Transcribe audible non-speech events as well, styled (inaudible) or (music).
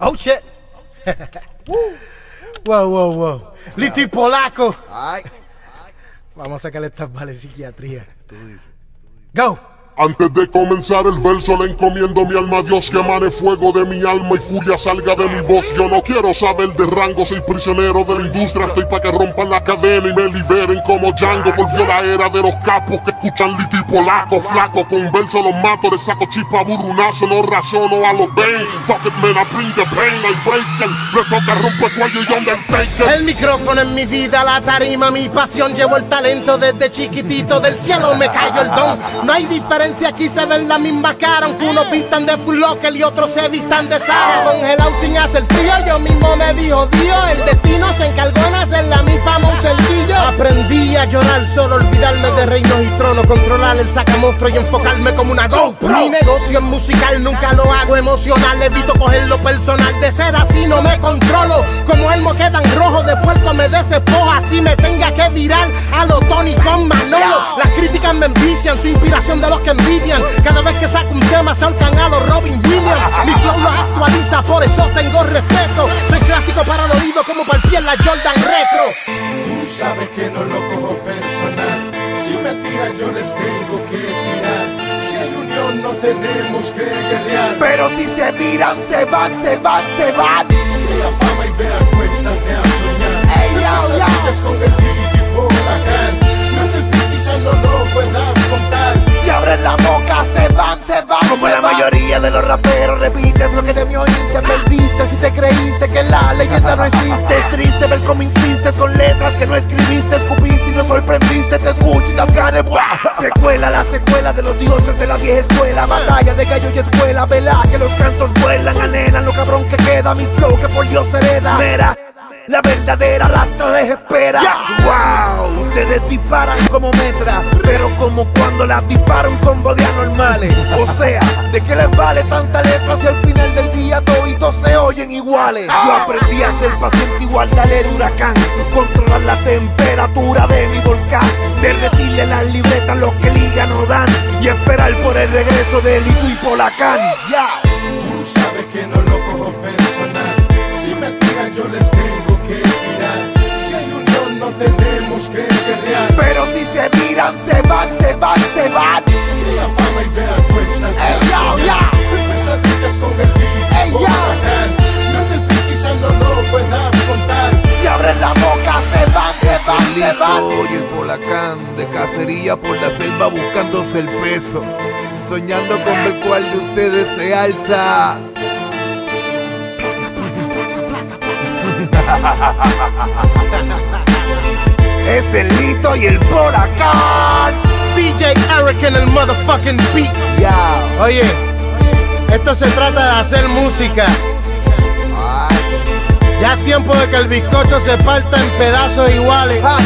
Oh shit. wow, wow, wow. Listo y polaco. Ay, Vamos a sacarle estas vales de psiquiatría. Go. Antes de comenzar el verso le encomiendo mi alma a Dios que emane fuego de mi alma y furia salga de mi voz. Yo no quiero saber de rango, soy prisionero de la industria. Estoy para que rompan la cadena y me liberen como Django. Volvió la era de los capos que escuchan liti y polaco. Flaco, con verso los mato, le saco chispa burrunazo, no razono a los Bane. Fuck it man, I bring the pain, I break them. Le toca romper cuello y Undertaker. El micrófono en mi vida, la tarima, mi pasión. Llevo el talento desde chiquitito. Del cielo me cayó el don. No hay diferencia, aquí se ven la misma cara. Aunque unos vistan de Full Locker y otros se vistan de Sara. Congelado sin hacer frío, yo mismo me dijo Dios. El destino se encargó Aprendí a llorar, solo olvidarme de reinos y tronos. Controlar el sacamonstruo y enfocarme como una GoPro. Mi negocio es musical, nunca lo hago emocional. Evito cogerlo personal. De ser así no me controlo. Como elmo quedan rojo de puerto me desespoja. Así me tenga que virar a lo Tony con Manolo. Las críticas me envician, su inspiración de los que envidian. Cada vez que saco un tema se a los Robin Williams. Mi flow los actualiza, por eso tengo respeto. Soy clásico para el oído como pie en la Jordan Retro. Sabes que no lo cojo personal. Si me tiran, yo les tengo que tirar. Si hay unión, no tenemos que guerrear. pero si se miran, se van, se van, se van. Crea fama y ve, que la leyenda no existe. Triste ver cómo insistes con letras que no escribiste. Escupiste y no sorprendiste. Te escucho y las ganas. Secuela, la secuela de los dioses de la vieja escuela. Batalla de gallo y escuela. Vela que los cantos vuelan. Anhelan lo cabrón que queda. Mi flow que por Dios hereda. Mera. La verdadera rastra desespera. Wow, ustedes disparan como metra, pero como cuando las dispara un combo de anormales. O sea, ¿de qué les vale tanta letra si al final del día se iguales? Yo aprendí a ser paciente igual de el huracán, controlar la temperatura de mi volcán, derretirle las libretas lo que liga no dan y esperar por el regreso de Lito y Polacán. Lito y el polacán de cacería por la selva buscándose el peso, soñando con ver cuál de ustedes se alza. (laughs) Es el Lito y el Polacán. DJ Eric en el motherfucking beat. Ya. Oye, esto se trata de hacer música. Ya es tiempo de que el bizcocho se parta en pedazos iguales. ah.